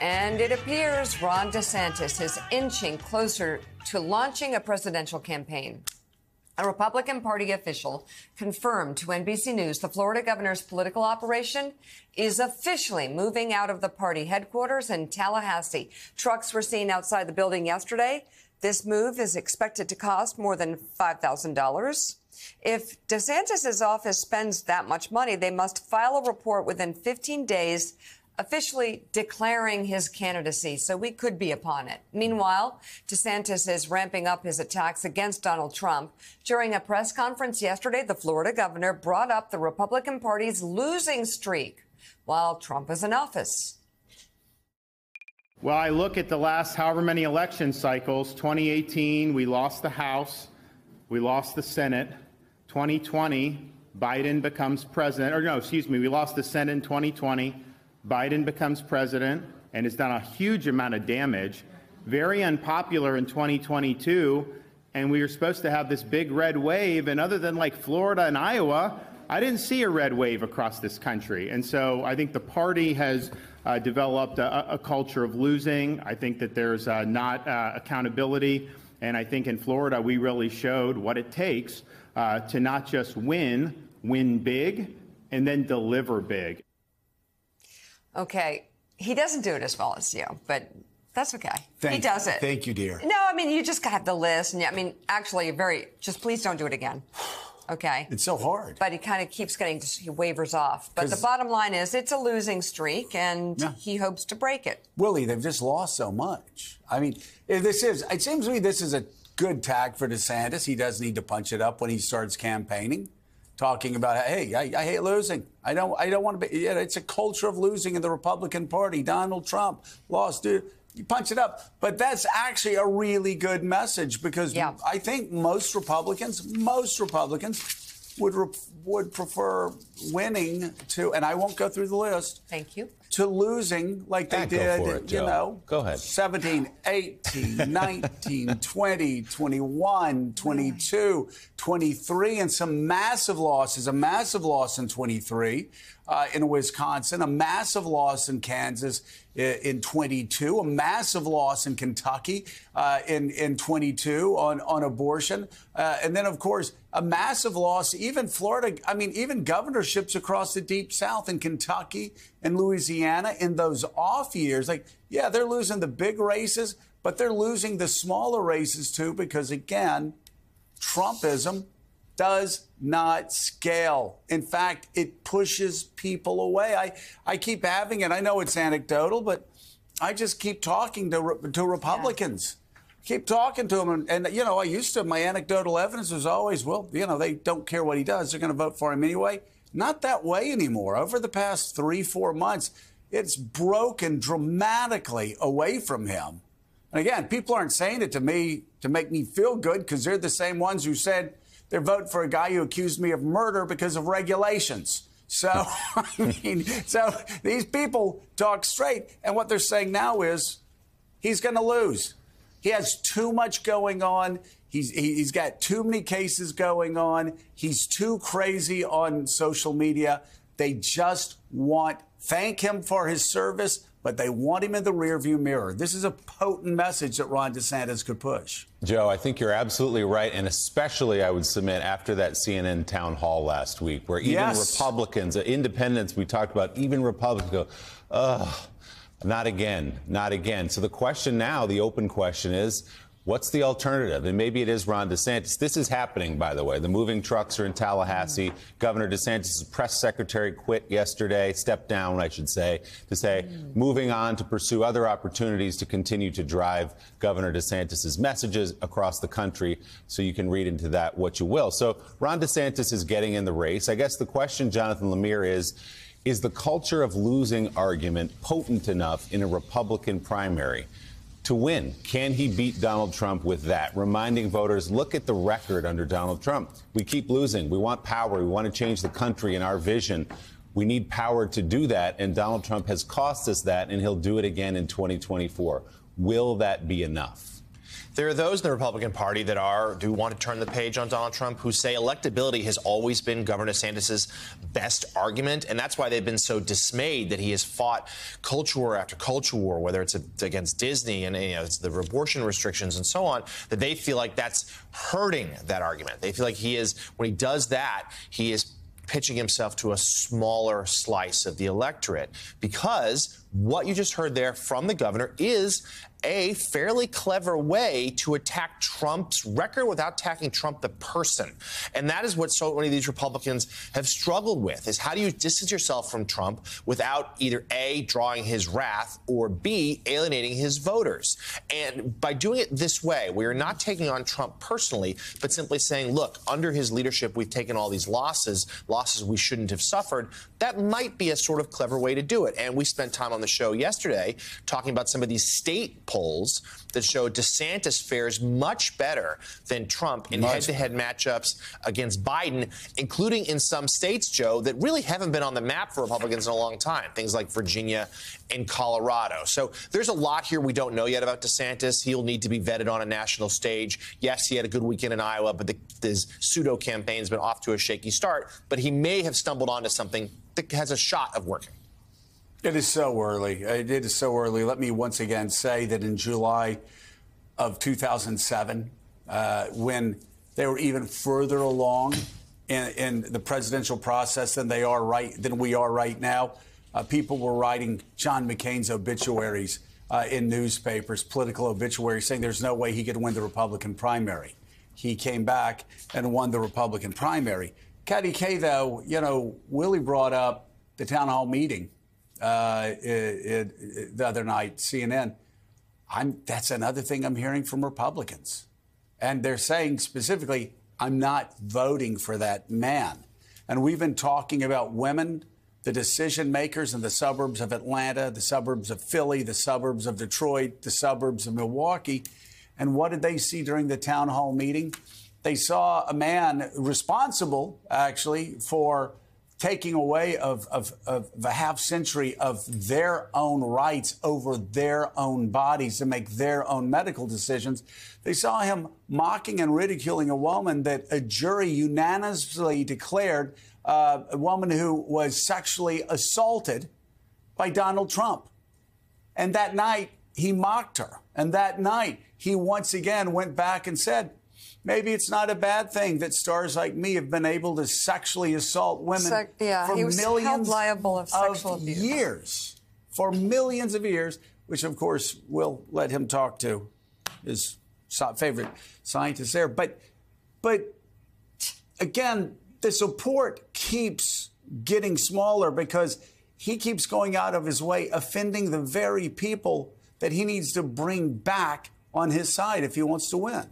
And it appears Ron DeSantis is inching closer to launching a presidential campaign. A Republican Party official confirmed to NBC News the Florida governor's political operation is officially moving out of the party headquarters in Tallahassee. Trucks were seen outside the building yesterday. This move is expected to cost more than $5,000. If DeSantis' office spends that much money, they must file a report within 15 days officially declaring his candidacy, so we could be upon it. Meanwhile, DeSantis is ramping up his attacks against Donald Trump. During a press conference yesterday, the Florida governor brought up the Republican Party's losing streak while Trump is in office. Well, I look at the last however many election cycles 2018, we lost the House, we lost the Senate. 2020, Biden becomes president, or no, excuse me, we lost the Senate in 2020. Biden becomes president and has done a huge amount of damage, very unpopular in 2022. And we were supposed to have this big red wave. And other than like Florida and Iowa, I didn't see a red wave across this country. And so I think the party has uh, developed a, a, culture of losing. I think that there's uh, not uh, accountability. And I think in Florida, we really showed what it takes uh, to not just win, win big, and then deliver big. Okay. He doesn't do it as well as you, but that's okay. Thank, he does it. Thank you, dear. No, I mean, you just got the list. And I mean, actually, very, just please don't do it again. Okay. It's so hard. But he kind of keeps getting, he wavers off. But the bottom line is it's a losing streak, and yeah. he hopes to break it. Willie, they've just lost so much. I mean, eh, this is, it seems to me this is a good tag for DeSantis. He does need to punch it up when he starts campaigning talking about, hey, I, I, hate losing. I don't, I don't want to be. Yeah, it's a culture of losing in the Republican Party. Donald Trump lost. Dude, you punch it up. But that's actually a really good message because yeah. I think most Republicans, most Republicans would would prefer winning to, and I won't go through the list. Thank you to losing like they did, it, you know. Go ahead. 17, 18, 19, 20, 21, 22, 23, and some massive losses. A massive loss in 23 uh, in Wisconsin, a massive loss in Kansas in 22, a massive loss in Kentucky uh, in, in 22 on, on abortion. Uh, and then, of course, a massive loss, even Florida, I mean, even governorships across the deep south in Kentucky and Louisiana in those off years. Like, yeah, they're losing the big races, but they're losing the smaller races too, because again, Trumpism does not scale. In fact, it pushes people away. I, I keep having it. I know it's anecdotal, but I just keep talking to, to Republicans. Yeah. Keep talking to them. And, and, you know, I used to, my anecdotal evidence was always, well, you know, they don't care what he does. They're going to vote for him anyway. Not that way anymore. Over the past three, four months, it's broken dramatically away from him. And again, people aren't saying it to me to make me feel good because they're the same ones who said, they're voting for a guy who accused me of murder because of regulations. So, I mean, so these people talk straight. And what they're saying now is he's going to lose. He has too much going on. He's, he's got too many cases going on. He's too crazy on social media. They just want thank him for his service, but they want him in the rearview mirror. This is a potent message that Ron DeSantis could push. Joe, I think you're absolutely right, and especially I would submit after that CNN town hall last week, where even yes. Republicans, uh, independents, we talked about, even Republicans go, ugh. Not again, not again. So the question now, the open question is, What's the alternative? And maybe it is Ron DeSantis. This is happening, by the way. The moving trucks are in Tallahassee. Mm. Governor DeSantis' press secretary quit yesterday, stepped down, I should say, to say mm. moving on to pursue other opportunities to continue to drive Governor DeSantis' messages across the country. So you can read into that what you will. So Ron DeSantis is getting in the race. I guess the question, Jonathan Lemire, is is the culture of losing argument potent enough in a Republican primary? To win. Can he beat Donald Trump with that? Reminding voters, look at the record under Donald Trump. We keep losing. We want power. We want to change the country and our vision. We need power to do that, and Donald Trump has cost us that, and he'll do it again in 2024. Will that be enough? There are those in the Republican Party that are do want to turn the page on Donald Trump, who say electability has always been Governor DeSantis' best argument, and that's why they've been so dismayed that he has fought culture war after culture war, whether it's against Disney and you know, it's the abortion restrictions and so on. That they feel like that's hurting that argument. They feel like he is when he does that, he is pitching himself to a smaller slice of the electorate because what you just heard there from the governor is a fairly clever way to attack Trump's record without attacking Trump the person. And that is what so many of these Republicans have struggled with is how do you distance yourself from Trump without either A, drawing his wrath or B, alienating his voters. And by doing it this way, we are not taking on Trump personally, but simply saying, look, under his leadership, we've taken all these losses, losses we shouldn't have suffered. That might be a sort of clever way to do it. And we spent time on the show yesterday talking about some of these state polls that show DeSantis fares much better than Trump in head to head matchups against Biden, including in some states, Joe, that really haven't been on the map for Republicans in a long time, things like Virginia and Colorado. So there's a lot here we don't know yet about DeSantis. He'll need to be vetted on a national stage. Yes, he had a good weekend in Iowa, but the, his pseudo campaign's been off to a shaky start. But he may have stumbled onto something that has a shot of working. It is so early. It is so early. Let me once again say that in July of 2007, uh, when they were even further along in, in, the presidential process than they are right than we are right now, uh, people were writing John McCain's obituaries uh, in newspapers, political obituaries, saying there's no way he could win the Republican primary. He came back and won the Republican primary. Katty Kay, though, you know, Willie brought up the town hall meeting uh, it, it, the other night, CNN. I'm, that's another thing I'm hearing from Republicans. And they're saying specifically, I'm not voting for that man. And we've been talking about women, the decision makers in the suburbs of Atlanta, the suburbs of Philly, the suburbs of Detroit, the suburbs of Milwaukee. And what did they see during the town hall meeting? They saw a man responsible, actually, for taking away of, of, of, a half century of their own rights over their own bodies to make their own medical decisions. They saw him mocking and ridiculing a woman that a jury unanimously declared uh, a woman who was sexually assaulted by Donald Trump. And that night, he mocked her. And that night, he once again went back and said, maybe it's not a bad thing that stars like me have been able to sexually assault women yeah, for millions liable of, sexual of abuse. years, for millions of years, which of course we'll let him talk to his favorite scientist there. But, but again, the support keeps getting smaller because he keeps going out of his way, offending the very people that he needs to bring back on his side if he wants to win.